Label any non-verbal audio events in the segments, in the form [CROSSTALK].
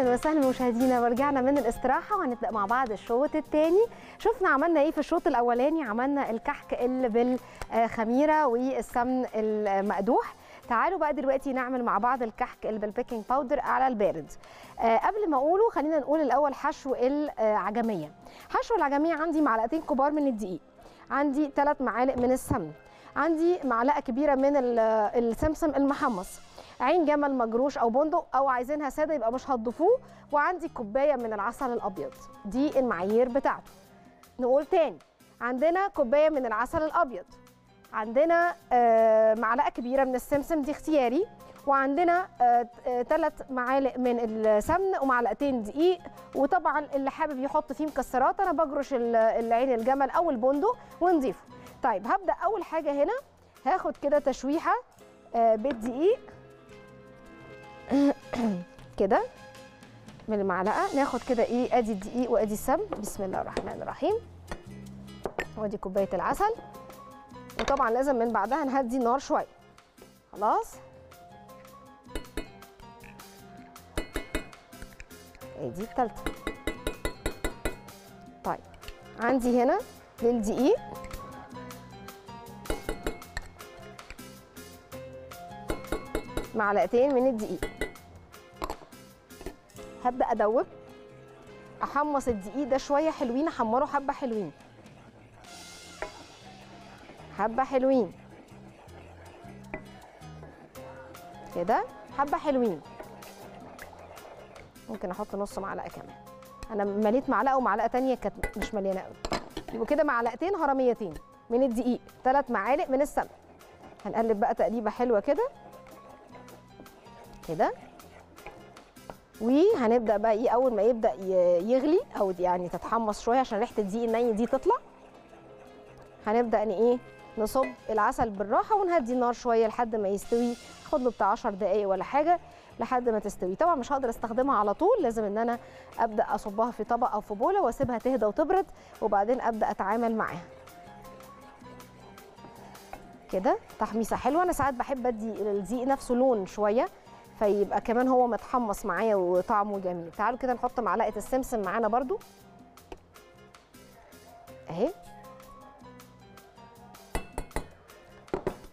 أهلا وسهلا مشاهدينا ورجعنا من الاستراحة وهنبدأ مع بعض الشوط الثاني شفنا عملنا إيه في الشوط الأولاني؟ عملنا الكحك اللي بالخميرة والسمن المقدوح. تعالوا بقى دلوقتي نعمل مع بعض الكحك اللي بال baking powder على البارد. آه قبل ما أقوله خلينا نقول الأول حشو العجمية. حشو العجمية عندي معلقتين كبار من الدقيق. عندي ثلاث معالق من السمن. عندي معلقة كبيرة من السمسم المحمص. عين جمل مجروش أو بندق أو عايزينها سادة يبقى مش هتضيفوه. وعندي كوباية من العسل الأبيض. دي المعايير بتاعته. نقول تاني. عندنا كوباية من العسل الأبيض. عندنا آه معلقة كبيرة من السمسم دي اختياري. وعندنا ثلاث آه معالق من السمن ومعلقتين دقيق. وطبعا اللي حابب يحط فيه مكسرات أنا بجرش العين الجمل أو البندق ونضيفه. طيب هبدأ أول حاجة هنا. هاخد كده تشويحة آه بالدقيق. [COUGHS] كده من المعلقة. ناخد كده إيه ادي الدقيق وادي السمن. بسم الله الرحمن الرحيم. وادي كوباية العسل. وطبعا لازم من بعدها نهدي النار شوية. خلاص. ادي التالتة. طيب عندي هنا للدقيق. معلقتين من الدقيق. هبدا أدوب. أحمص الدقيق ده شوية حلوين أحمره حبة حلوين. حبة حلوين. كده؟ حبة حلوين. ممكن أحط نص معلقة كمان. أنا مليت معلقة ومعلقة تانية كانت مش مليانة قوي يبقوا كده معلقتين هرميتين من الدقيق. ثلاث معالق من السمن هنقلب بقى تقليبة حلوة كده. كده؟ وهنبدأ بقى إيه أول ما يبدأ يغلي أو يعني تتحمص شوية عشان ريحة الدقيق الني دي تطلع. هنبدأ ان إيه نصب العسل بالراحة ونهدي النار شوية لحد ما يستوي. خد له بتاع 10 دقائق ولا حاجة لحد ما تستوي. طبعا مش هقدر أستخدمها على طول لازم إن أنا أبدأ أصبها في طبق أو في بولة وأسيبها تهدى وتبرد وبعدين أبدأ أتعامل معاها. كده تحميصة حلوة. أنا ساعات بحب أدي الدقيق نفسه لون شوية. فيبقى كمان هو متحمص معايا وطعمه جميل. تعالوا كده نحط معلقة السمسم معانا برده اهي.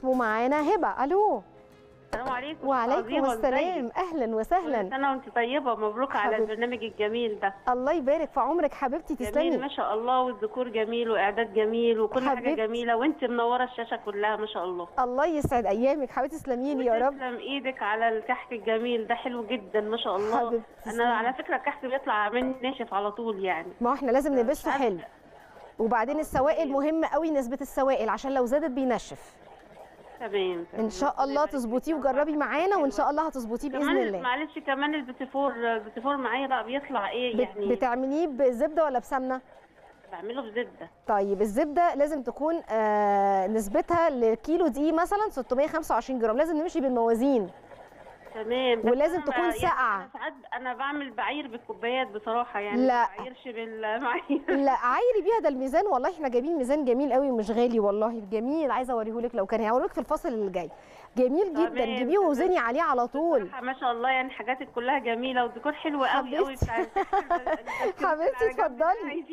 ومعانا هبة. ألو. السلام عليكم. وعليكم السلام. أهلا وسهلا. كل سنه وأنت طيبة مبروك على. البرنامج الجميل ده. الله يبارك في عمرك حبيبتي جميل تسلمي. ما شاء الله والذكور جميل وإعداد جميل وكل حبيبتي. حاجة جميلة. وأنت منورة الشاشة كلها ما شاء الله. الله يسعد أيامك. حبيبتي تسلمي لي يا رب. تسلم إيدك على الكحك الجميل ده حلو جدا ما شاء الله. حبيبتي. أنا على فكرة الكحك بيطلع مني ناشف على طول يعني. ما إحنا لازم نلبسه عارفة. حلو. وبعدين السوائل مهمة قوي نسبة السوائل عشان لو زادت بينشف. تمام إن شاء الله تظبطيه وجربي معانا وإن شاء الله هتظبطيه بإذن الله. معلش كمان البتيفور البتيفور معايا بقى بيطلع إيه يعني؟ بتعمليه بزبدة ولا بسمنة؟ بعمله بزبدة. طيب الزبدة لازم تكون آه نسبتها لكيلو دقيق مثلا 625 جرام لازم نمشي بالموازين. تمام ولازم تكون يعني ساقعة. أنا ساعات أنا بعمل بعير بالكوبايات بصراحة يعني لا. بعيرش بالمعايير لا [LAUGHS] عايري بيها ده الميزان والله إحنا جايبين ميزان جميل قوي ومش غالي والله جميل عايزة أوريهولك لو كان هوريك في الفصل اللي جاي جميل جدا جيبيه. ووزني عليه على طول ما شاء الله يعني حاجاتك كلها جميلة والديكور حلو قوي قوي حبيبتي. بتاع [LAUGHS] حبيبتي اتفضلي.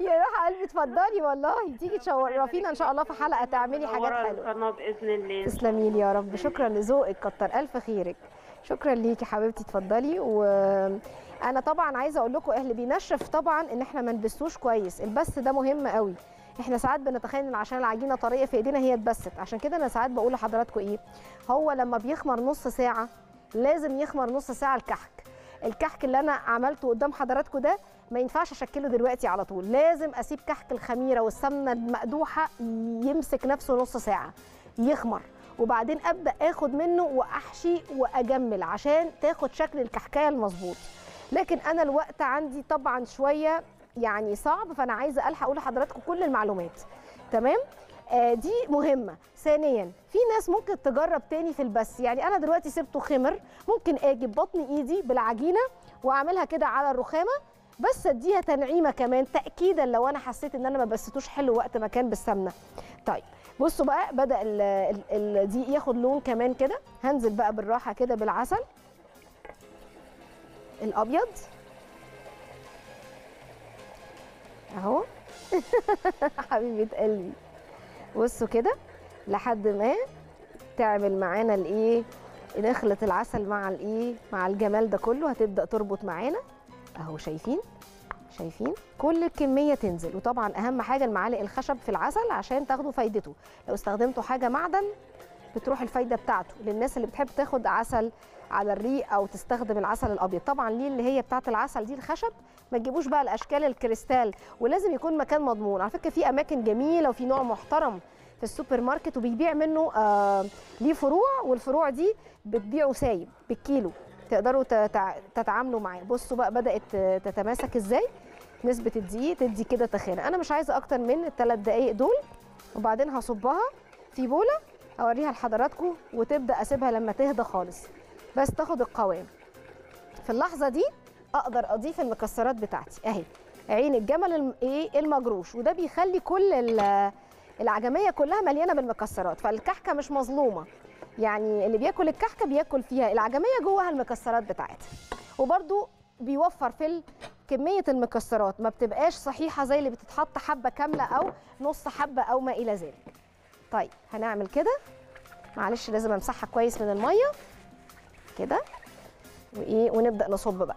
[LAUGHS] يا روح قلبي اتفضلي والله تيجي تشرفينا إن شاء الله في حلقة تعملي حاجات حلوة بإذن الله تسلمي لي يا رب شكرا لذوقك كتر ألف خيرك شكرا ليكي حبيبتي اتفضلي. وأنا طبعا عايزة أقول لكم اللي بينشف طبعا إن إحنا ما نبسوش كويس. البس ده مهم قوي. إحنا ساعات بنتخيل إن عشان العجينة طرية في إيدينا هي اتبست عشان كده أنا ساعات بقول لحضراتكم إيه؟ هو لما بيخمر نص ساعة لازم يخمر نص ساعة الكحك. الكحك اللي أنا عملته قدام حضراتكم ده ما ينفعش أشكله دلوقتي على طول. لازم أسيب كحك الخميرة والسمنة المقدوحة يمسك نفسه نص ساعة يخمر. وبعدين أبدأ آخد منه وأحشي وأجمل عشان تاخد شكل الكحكاية المظبوط. لكن أنا الوقت عندي طبعا شوية يعني صعب فأنا عايزة ألحق أقول لحضراتكم كل المعلومات. تمام؟ آه دي مهمة. ثانيا في ناس ممكن تجرب تاني في البس يعني أنا دلوقتي سبته خمر ممكن أجي ببطن إيدي بالعجينة وأعملها كده على الرخامة بس أديها تنعيمة كمان تاكيدا لو أنا حسيت إن أنا ما بستوش حلو وقت ما كان بالسمنة. طيب بصوا بقى بدأ ال- ال- الدقيق ياخد لون كمان كده. هنزل بقى بالراحة كده بالعسل. الأبيض. أهو. [LAUGHS] حبيبة قلبي. بصوا كده لحد ما تعمل معانا الإيه نخلط العسل مع الإيه مع الجمال ده كله. هتبدأ تربط معانا. أهو شايفين؟ شايفين كل الكميه تنزل. وطبعا أهم حاجة المعالق الخشب في العسل عشان تاخدوا فايدته. لو استخدمتوا حاجة معدن بتروح الفايدة بتاعته. للناس اللي بتحب تاخد عسل على الريق أو تستخدم العسل الأبيض. طبعا ليه اللي هي بتاعة العسل دي الخشب؟ ما تجيبوش بقى الأشكال الكريستال. ولازم يكون مكان مضمون. على فكرة في أماكن جميلة وفي نوع محترم في السوبر ماركت وبيبيع منه آه ليه فروع. والفروع دي بتبيعه سايب بالكيلو. تقدروا تتع- تتعاملوا معاه. بصوا بقى بدأت تتماسك إزاي. نسبة الدقيق تدي كده تخانه أنا مش عايزة أكتر من الثلاث دقائق دول. وبعدين هصبها في بولة. أوريها لحضراتكم وتبدأ أسيبها لما تهدى خالص. بس تاخد القوام. في اللحظة دي أقدر أضيف المكسرات بتاعتي. أهي. عين الجمل إيه؟ المجروش. وده بيخلي كل ال- العجمية كلها مليانة بالمكسرات. فالكحكة مش مظلومة. يعني اللي بياكل الكحكه بياكل فيها العجمية جواها المكسرات بتاعتها. وبرده بيوفر في كمية المكسرات ما بتبقاش صحيحة زي اللي بتتحط حبة كاملة أو نص حبة أو ما إلى ذلك. طيب هنعمل كده. معلش لازم امسحها كويس من المية. كده. وإيه ونبدأ نصب بقى.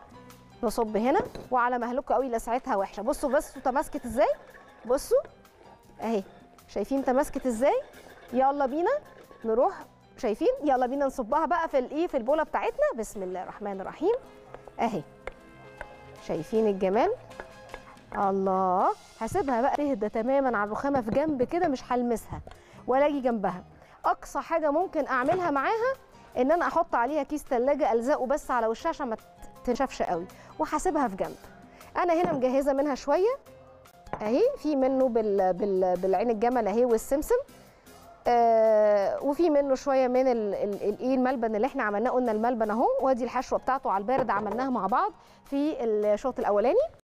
نصب هنا وعلى مهلكوا قوي لسعتها وحشة. بصوا بصوا تماسكت إزاي؟ بصوا. أهي شايفين تماسكت إزاي؟ يلا بينا نروح شايفين؟ يلا بينا نصبها بقى في الإيه في البوله بتاعتنا. بسم الله الرحمن الرحيم. أهي. شايفين الجمال؟ الله. هسيبها بقى تهدى تماما على الرخامة في جنب كده مش هلمسها ولا أجي جنبها. أقصى حاجة ممكن أعملها معاها إن أنا أحط عليها كيس ثلاجه ألزقه بس على وشها عشان ما تنشفش قوي وهسيبها في جنب. أنا هنا مجهزة منها شوية. أهي في منه بال... بال... بالعين الجمل أهي والسمسم. آه وفي منه شوية من ال- ال- الايه الملبن اللي إحنا عملناه قلنا الملبن أهو وأدي الحشوة بتاعته على البارد عملناها مع بعض في الشوط الأولاني.